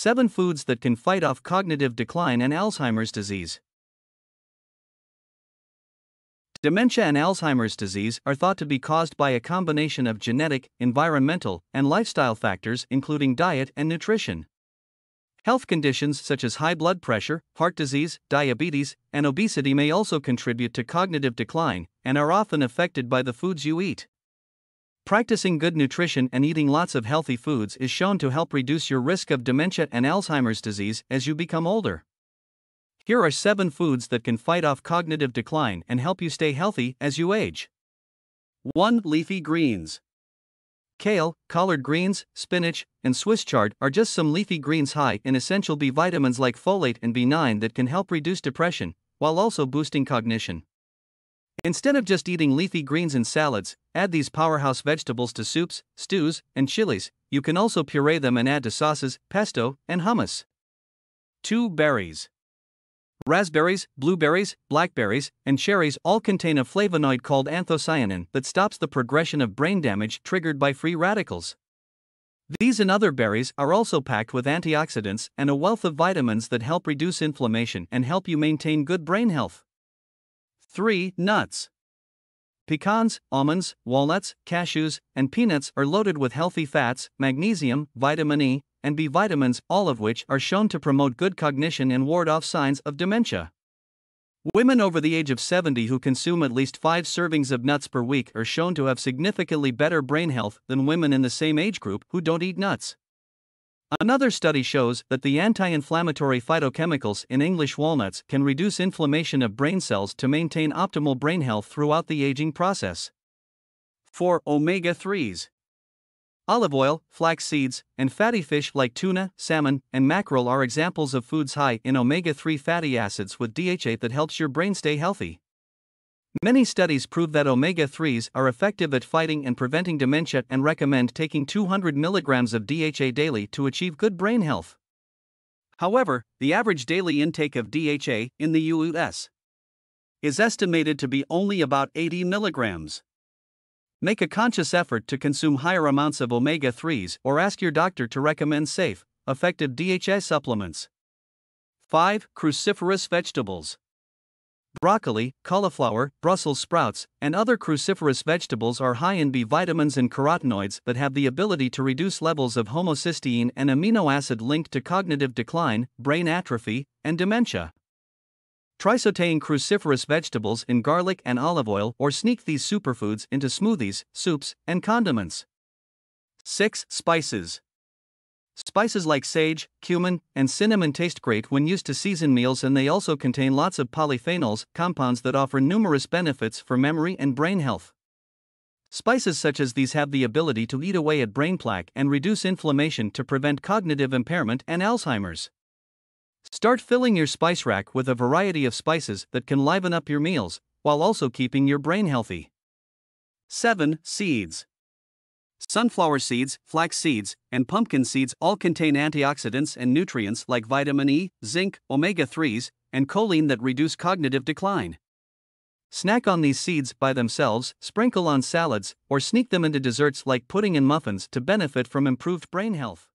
7 foods that can fight off cognitive decline and Alzheimer's disease. Dementia and Alzheimer's disease are thought to be caused by a combination of genetic, environmental, and lifestyle factors, including diet and nutrition. Health conditions such as high blood pressure, heart disease, diabetes, and obesity may also contribute to cognitive decline and are often affected by the foods you eat. Practicing good nutrition and eating lots of healthy foods is shown to help reduce your risk of dementia and Alzheimer's disease as you become older. Here are 7 foods that can fight off cognitive decline and help you stay healthy as you age. 1. Leafy greens. Kale, collard greens, spinach, and Swiss chard are just some leafy greens high in essential B vitamins like folate and B9 that can help reduce depression, while also boosting cognition. Instead of just eating leafy greens in salads, add these powerhouse vegetables to soups, stews, and chilies. You can also puree them and add to sauces, pesto, and hummus. 2. Berries. Raspberries, blueberries, blackberries, and cherries all contain a flavonoid called anthocyanin that stops the progression of brain damage triggered by free radicals. These and other berries are also packed with antioxidants and a wealth of vitamins that help reduce inflammation and help you maintain good brain health. 3. Nuts. Pecans, almonds, walnuts, cashews, and peanuts are loaded with healthy fats, magnesium, vitamin E, and B vitamins, all of which are shown to promote good cognition and ward off signs of dementia. Women over the age of 70 who consume at least 5 servings of nuts per week are shown to have significantly better brain health than women in the same age group who don't eat nuts. Another study shows that the anti inflammatory phytochemicals in English walnuts can reduce inflammation of brain cells to maintain optimal brain health throughout the aging process. 4. Omega 3s. Olive oil, flax seeds, and fatty fish like tuna, salmon, and mackerel are examples of foods high in omega 3 fatty acids with DHA that helps your brain stay healthy. Many studies prove that omega 3s are effective at fighting and preventing dementia and recommend taking 200 mg of DHA daily to achieve good brain health. However, the average daily intake of DHA in the US is estimated to be only about 80 milligrams. Make a conscious effort to consume higher amounts of omega 3s or ask your doctor to recommend safe, effective DHA supplements. 5. Cruciferous vegetables. Broccoli, cauliflower, Brussels sprouts, and other cruciferous vegetables are high in B vitamins and carotenoids that have the ability to reduce levels of homocysteine and amino acid linked to cognitive decline, brain atrophy, and dementia. Try sauteing cruciferous vegetables in garlic and olive oil or sneak these superfoods into smoothies, soups, and condiments. 6. Spices. Spices like sage, cumin, and cinnamon taste great when used to season meals, and they also contain lots of polyphenols, compounds that offer numerous benefits for memory and brain health. Spices such as these have the ability to eat away at brain plaque and reduce inflammation to prevent cognitive impairment and Alzheimer's. Start filling your spice rack with a variety of spices that can liven up your meals, while also keeping your brain healthy. 7. Seeds. Sunflower seeds, flax seeds, and pumpkin seeds all contain antioxidants and nutrients like vitamin E, zinc, omega 3s, and choline that reduce cognitive decline. Snack on these seeds by themselves, sprinkle on salads, or sneak them into desserts like pudding and muffins to benefit from improved brain health.